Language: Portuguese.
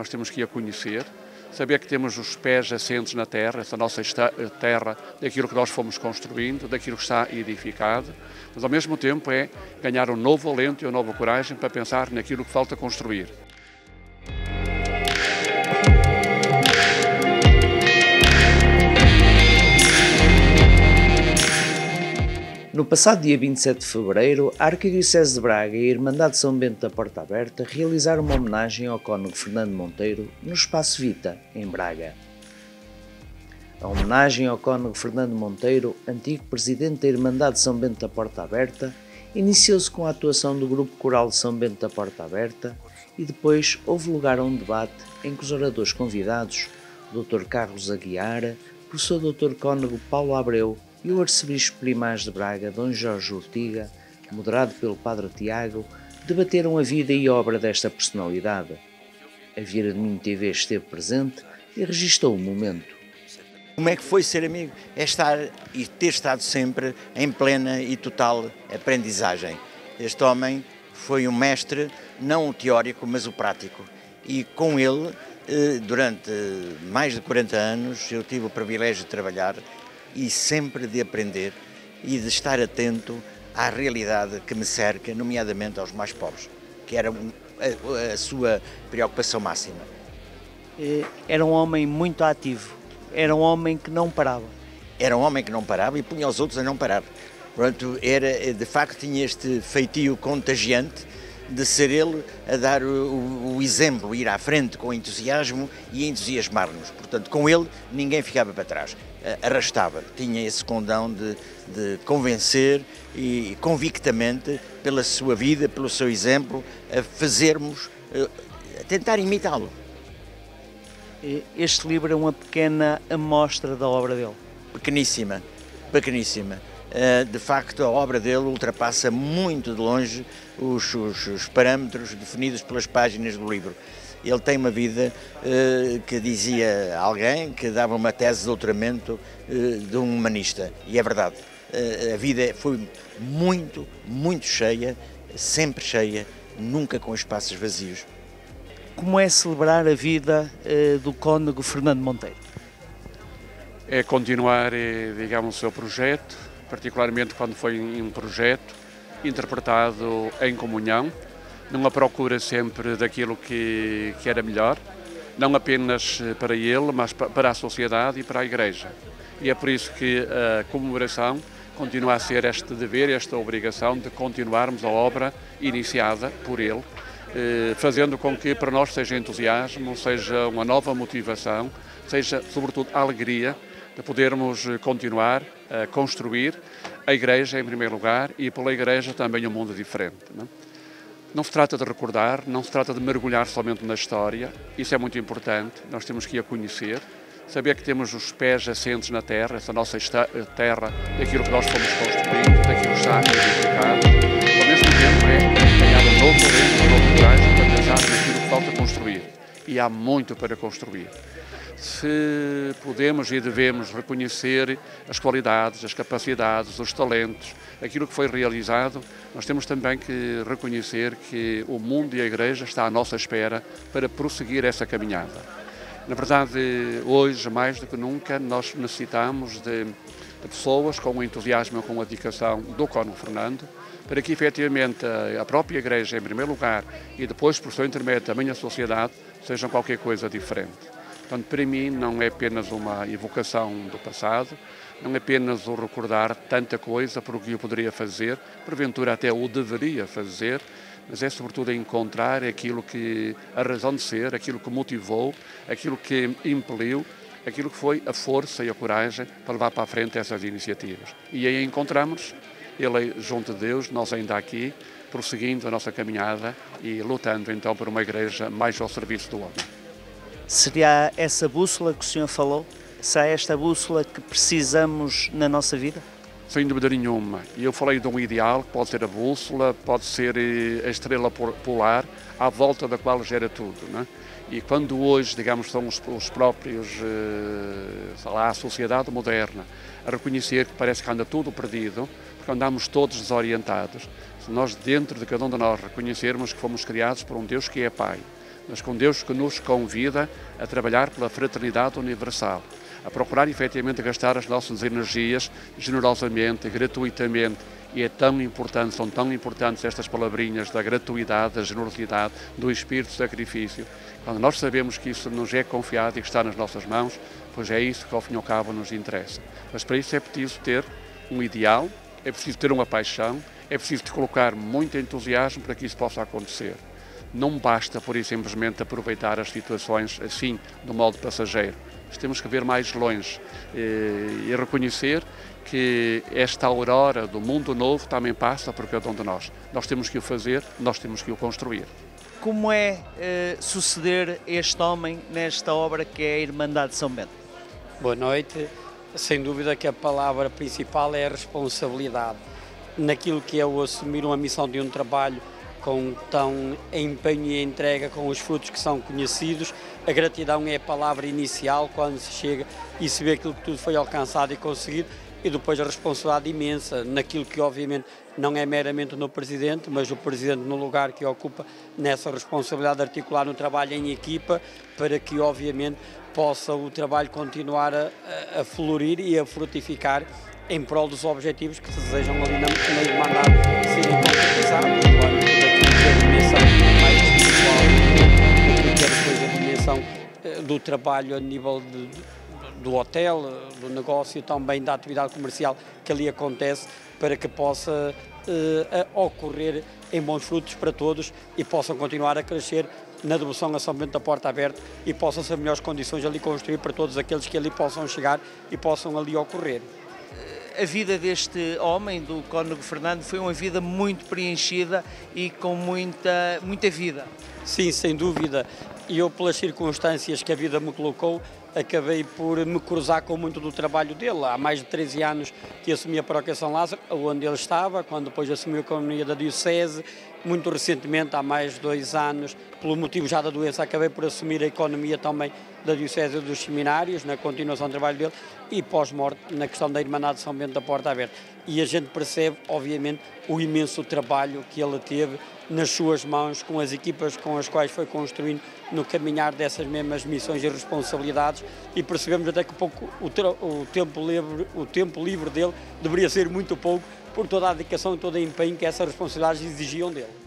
Nós temos que a conhecer, saber que temos os pés assentes na terra, essa nossa terra, daquilo que nós fomos construindo, daquilo que está edificado, mas ao mesmo tempo é ganhar um novo alento e uma nova coragem para pensar naquilo que falta construir. No passado dia 27 de fevereiro, a Arquidiocese de Braga e a Irmandade São Bento da Porta Aberta realizaram uma homenagem ao cônego Fernando Monteiro no Espaço Vita, em Braga. A homenagem ao cônego Fernando Monteiro, antigo presidente da Irmandade São Bento da Porta Aberta, iniciou-se com a atuação do Grupo Coral de São Bento da Porta Aberta e depois houve lugar a um debate em que os oradores convidados, Dr. Carlos Aguiar, professor Dr. Cônego Paulo Abreu e o arcebispo primaz de Braga, Dom Jorge Ortiga, moderado pelo Padre Tiago, debateram a vida e obra desta personalidade. A Vieira de Minho TV esteve presente e registou o momento. Como é que foi ser amigo? É estar e ter estado sempre em plena e total aprendizagem. Este homem foi um mestre, não o teórico, mas o prático. E com ele, eh, durante mais de 40 anos, eu tive o privilégio de trabalhar e sempre de aprender e de estar atento à realidade que me cerca, nomeadamente aos mais pobres, que era a, a sua preocupação máxima. Eh, era um homem muito ativo, era um homem que não parava. Era um homem que não parava e punha os outros a não parar. Portanto, era, de facto, tinha este feitio contagiante de ser ele a dar o, o, exemplo, ir à frente com entusiasmo e entusiasmar-nos. Portanto, com ele ninguém ficava para trás, arrastava, tinha esse condão de, de convencer e convictamente, pela sua vida, pelo seu exemplo, a fazermos, a tentar imitá-lo. Este livro é uma pequena amostra da obra dele. Pequeníssima, pequeníssima eh, de facto a obra dele ultrapassa muito de longe os, os, os parâmetros definidos pelas páginas do livro. Ele tem uma vida uh, que dizia alguém que dava uma tese de doutoramento uh, de um humanista, e é verdade. A vida foi muito, muito cheia, sempre cheia, nunca com espaços vazios. Como é celebrar a vida do cônego Fernando Monteiro? É continuar, digamos, o seu projeto, particularmente quando foi um projeto interpretado em comunhão, numa procura sempre daquilo que, que era melhor, não apenas para ele, mas para a sociedade e para a Igreja. E é por isso que a comemoração continua a ser este dever, esta obrigação de continuarmos a obra iniciada por ele, eh, fazendo com que para nós seja entusiasmo, seja uma nova motivação, seja sobretudo alegria de podermos eh, continuar a construir a Igreja em primeiro lugar e pela Igreja também um mundo diferente. Não? não se trata de recordar, não se trata de mergulhar somente na história, isso é muito importante, nós temos que a conhecer, saber que temos os pés assentes na terra, essa nossa eh, terra, daquilo que nós fomos construindo, daquilo que está edificado, ao mesmo tempo é ganhar um novo talento, um novo coragem para pensar naquilo que falta construir. E há muito para construir se podemos e devemos reconhecer as qualidades, as capacidades, os talentos, aquilo que foi realizado, nós temos também que reconhecer que o mundo e a Igreja está à nossa espera para prosseguir essa caminhada. Na verdade, hoje, mais do que nunca, nós necessitamos de, de pessoas com o entusiasmo com a dedicação do Cono Fernando, para que efetivamente a própria Igreja, em primeiro lugar, e depois, por seu intermédio, também a sociedade, sejam qualquer coisa diferente. Portanto, para mim, não é apenas uma evocação do passado, não é apenas o recordar tanta coisa por o que eu poderia fazer, porventura até o deveria fazer, mas é sobretudo encontrar aquilo que a razão de ser, aquilo que motivou, aquilo que impeliu, aquilo que foi a força e a coragem para levar para a frente essas iniciativas. E aí encontramos ele junto de Deus, nós ainda aqui, prosseguindo a nossa caminhada e lutando então por uma igreja mais ao serviço do homem. Seria essa bússola que o senhor falou? Será esta bússola que precisamos na nossa vida? Sem dúvida nenhuma. Eu falei de um ideal, que pode ser a bússola, pode ser eh, a estrela polar, à volta da qual gera tudo. Né? E quando hoje, digamos, são os, os próprios, eh, sei lá, a sociedade moderna, a reconhecer que parece que anda tudo perdido, porque andamos todos desorientados, se nós, dentro de cada um de nós, reconhecermos que fomos criados por um Deus que é Pai, mas com Deus que nos convida a trabalhar pela fraternidade universal, a procurar efetivamente gastar as nossas energias generosamente, gratuitamente. E é tão importante, são tão importantes estas palavrinhas da gratuidade, da generosidade, do espírito de sacrifício. Quando nós sabemos que isso nos é confiado e que está nas nossas mãos, pois é isso que ao fim e ao cabo nos interessa. Mas para isso é preciso ter um ideal, é preciso ter uma paixão, é preciso colocar muito entusiasmo para que isso possa acontecer. Não basta, por isso, simplesmente aproveitar as situações assim, do modo passageiro. Temos que ver mais longe e, e reconhecer que esta aurora do mundo novo também passa por cada um de nós. Nós temos que o fazer, nós temos que o construir. Como é uh, suceder este homem nesta obra que é a Irmandade de São Bento? Boa noite. Sem dúvida que a palavra principal é a responsabilidade. Naquilo que é o assumir uma missão de um trabalho com tão empenho e entrega com os frutos que são conhecidos. A gratidão é a palavra inicial quando se chega e se vê aquilo que tudo foi alcançado e conseguido e depois a responsabilidade imensa naquilo que obviamente não é meramente no Presidente, mas o Presidente no lugar que ocupa nessa responsabilidade de articular um trabalho em equipa para que obviamente possa o trabalho continuar a, a florir e a frutificar em prol dos objetivos que se desejam ali na, na Irmandade serem concretizados. Dimensão mais espiritual, daquilo que depois a dimensão eh, do trabalho a nível de, do hotel, do negócio, também da atividade comercial que ali acontece, para que possa uh, ocorrer em bons frutos para todos e possam continuar a crescer na devoção a São Bento da Porta Aberta e possam ser melhores condições ali construir para todos aqueles que ali possam chegar e possam ali ocorrer. A vida deste homem, do Cónigo Fernando, foi uma vida muito preenchida e com muita, muita vida. Sim, sem dúvida. E eu, pelas circunstâncias que a vida me colocou, acabei por me cruzar com muito do trabalho dele. Há mais de 13 anos que assumi a paróquia São Lázaro, onde ele estava, quando depois assumiu a economia da Diocese. Muito recentemente, há mais de dois anos, pelo motivo já da doença, acabei por assumir a economia também da Diocese dos Seminários, na continuação do trabalho dele, e pós-morte na questão da Irmandade de São Bento da Porta Aberta. E a gente percebe, obviamente, o imenso trabalho que ele teve nas suas mãos, com as equipas com as quais foi construindo no caminhar dessas mesmas missões e responsabilidades e percebemos até que pouco o, o, tempo livre, o tempo livre dele deveria ser muito pouco por toda a dedicação e todo o empenho que essas responsabilidades exigiam dele.